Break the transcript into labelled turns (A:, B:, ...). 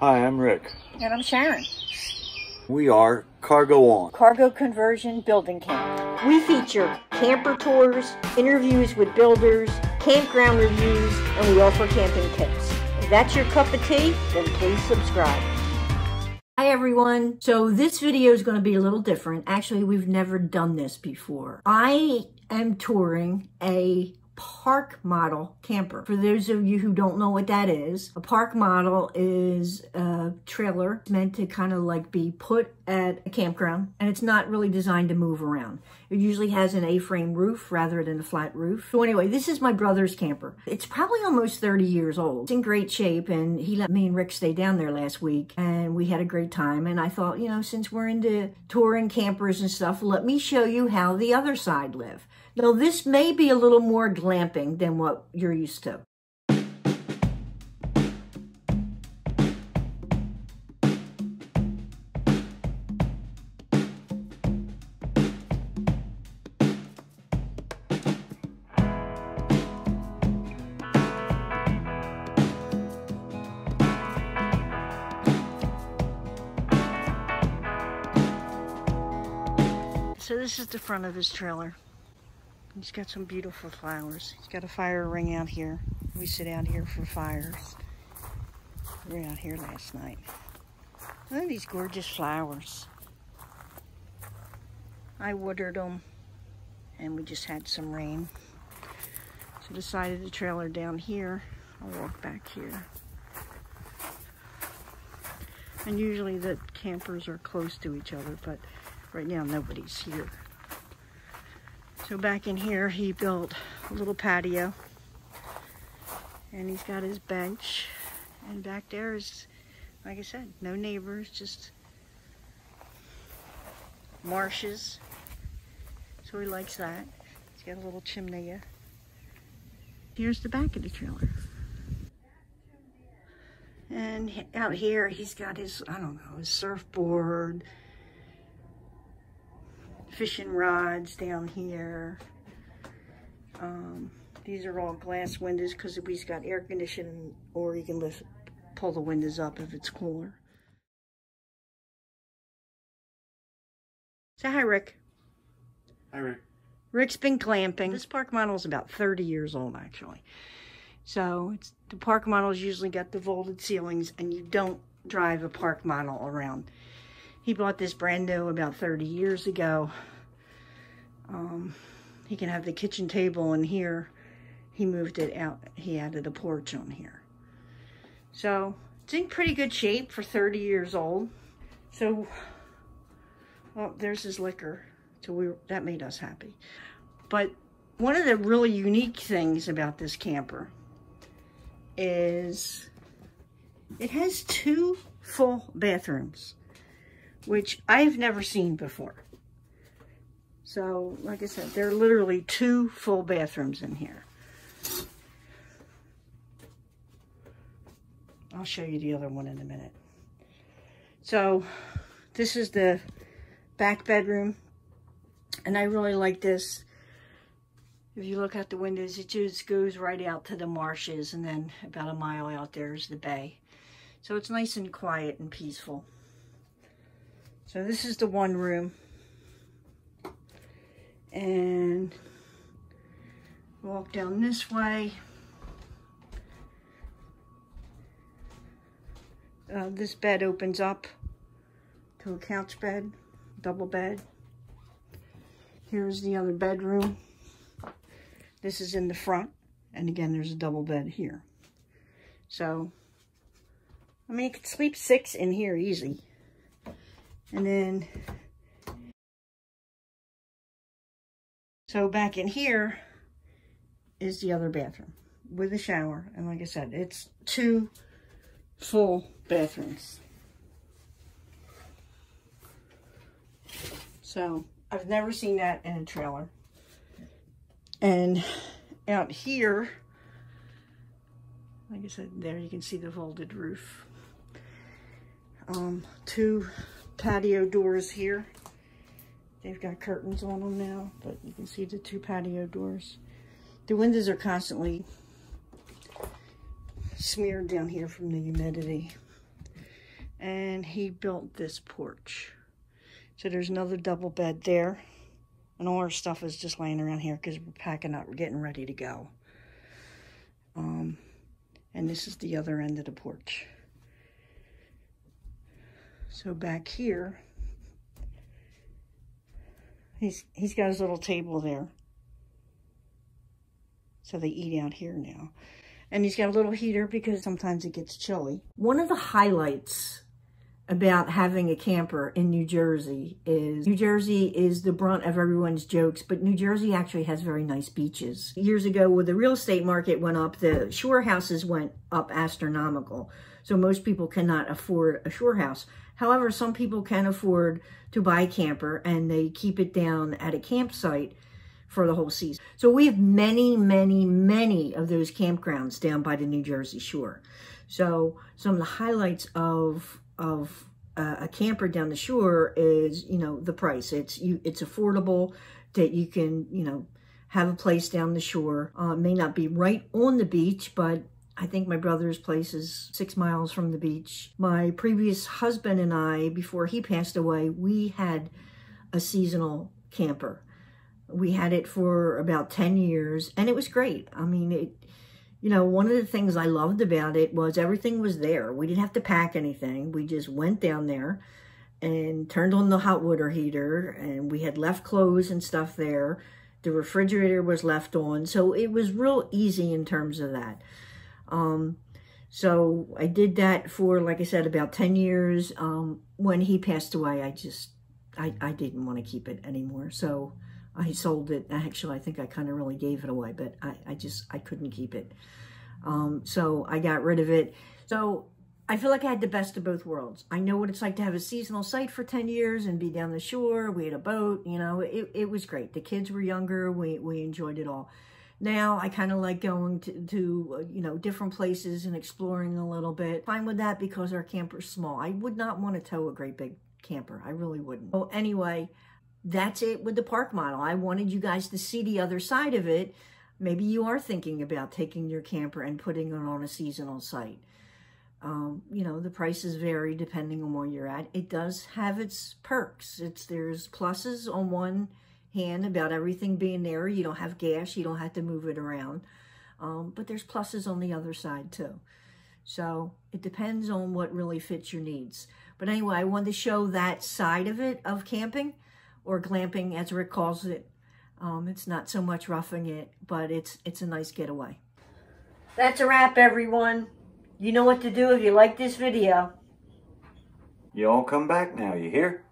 A: Hi, I'm Rick.
B: And I'm Sharon.
A: We are Cargo On.
B: Cargo Conversion Build and Camp.
C: We feature camper tours, interviews with builders, campground reviews, and we offer camping tips. If that's your cup of tea, then please subscribe. Hi everyone. So this video is going to be a little different. Actually, we've never done this before. I am touring a park model camper. For those of you who don't know what that is, a park model is a trailer meant to kind of like be put at a campground and it's not really designed to move around. It usually has an A-frame roof rather than a flat roof. So anyway, this is my brother's camper. It's probably almost 30 years old. It's in great shape and he let me and Rick stay down there last week and we had a great time. And I thought, you know, since we're into touring campers and stuff, let me show you how the other side live. Now, this may be a little more glamping than what you're used to. So this is the front of his trailer. He's got some beautiful flowers. He's got a fire ring out here. We sit out here for fires. We were out here last night. Look at these gorgeous flowers. I watered them and we just had some rain. So decided to trailer down here. I'll walk back here. And usually the campers are close to each other, but right now nobody's here. So back in here, he built a little patio. And he's got his bench. And back there is, like I said, no neighbors, just marshes. So he likes that. He's got a little chimney. Here's the back of the trailer. And out here, he's got his, I don't know, his surfboard, fishing rods down here. Um, these are all glass windows because we've got air conditioning or you can lift, pull the windows up if it's cooler. Say hi, Rick.
A: Hi, Rick.
C: Rick's been glamping. This park model is about 30 years old, actually. So it's the park models usually got the vaulted ceilings and you don't drive a park model around. He bought this brand new about 30 years ago. Um, he can have the kitchen table in here. He moved it out. He added a porch on here. So it's in pretty good shape for 30 years old. So, well, there's his liquor. So we that made us happy. But one of the really unique things about this camper is it has two full bathrooms which I've never seen before. So, like I said, there are literally two full bathrooms in here. I'll show you the other one in a minute. So, this is the back bedroom. And I really like this. If you look out the windows, it just goes right out to the marshes. And then about a mile out there is the bay. So it's nice and quiet and peaceful. So this is the one room. And walk down this way. Uh, this bed opens up to a couch bed, double bed. Here's the other bedroom. This is in the front. And again, there's a double bed here. So, I mean, you could sleep six in here easy. And then, so back in here is the other bathroom with a shower. And like I said, it's two full bathrooms. So I've never seen that in a trailer. And out here, like I said, there you can see the vaulted roof. Um, two patio doors here. They've got curtains on them now, but you can see the two patio doors. The windows are constantly smeared down here from the humidity. and he built this porch. So there's another double bed there. And all our stuff is just laying around here because we're packing up. We're getting ready to go. Um, and this is the other end of the porch. So back here, he's he's got his little table there. So they eat out here now. And he's got a little heater because sometimes it gets chilly. One of the highlights about having a camper in New Jersey is New Jersey is the brunt of everyone's jokes, but New Jersey actually has very nice beaches. Years ago, when the real estate market went up, the shore houses went up astronomical. So most people cannot afford a shore house. However, some people can afford to buy a camper and they keep it down at a campsite for the whole season. So we have many, many, many of those campgrounds down by the New Jersey shore. So some of the highlights of of uh, a camper down the shore is, you know, the price. It's you. It's affordable that you can, you know, have a place down the shore. Uh, may not be right on the beach, but I think my brother's place is six miles from the beach. My previous husband and I, before he passed away, we had a seasonal camper. We had it for about 10 years and it was great. I mean, it, you know, one of the things I loved about it was everything was there. We didn't have to pack anything. We just went down there and turned on the hot water heater and we had left clothes and stuff there. The refrigerator was left on. So it was real easy in terms of that. Um, so I did that for, like I said, about 10 years. Um, when he passed away, I just, I, I didn't want to keep it anymore. So I sold it. Actually, I think I kind of really gave it away, but I, I just, I couldn't keep it. Um, so I got rid of it. So I feel like I had the best of both worlds. I know what it's like to have a seasonal site for 10 years and be down the shore. We had a boat, you know, it, it was great. The kids were younger. We, we enjoyed it all. Now I kind of like going to, to uh, you know, different places and exploring a little bit. Fine with that because our camper's small. I would not want to tow a great big camper. I really wouldn't. So anyway, that's it with the park model. I wanted you guys to see the other side of it. Maybe you are thinking about taking your camper and putting it on a seasonal site. Um, you know, the prices vary depending on where you're at. It does have its perks. It's There's pluses on one hand about everything being there. You don't have gas. You don't have to move it around. Um, but there's pluses on the other side too. So it depends on what really fits your needs. But anyway, I wanted to show that side of it of camping or glamping as Rick calls it. Um, it's not so much roughing it, but it's it's a nice getaway. That's a wrap, everyone. You know what to do if you like this video.
A: You all come back now, you hear?